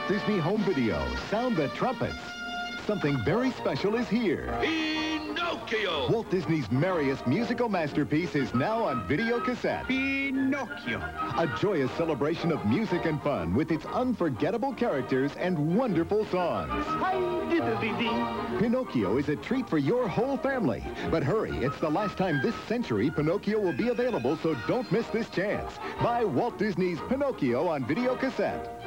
Walt Disney Home Video, sound the trumpets. Something very special is here. Pinocchio! Walt Disney's merriest musical masterpiece is now on video cassette. Pinocchio. A joyous celebration of music and fun with its unforgettable characters and wonderful songs. Pinocchio is a treat for your whole family. But hurry, it's the last time this century Pinocchio will be available, so don't miss this chance. Buy Walt Disney's Pinocchio on video cassette.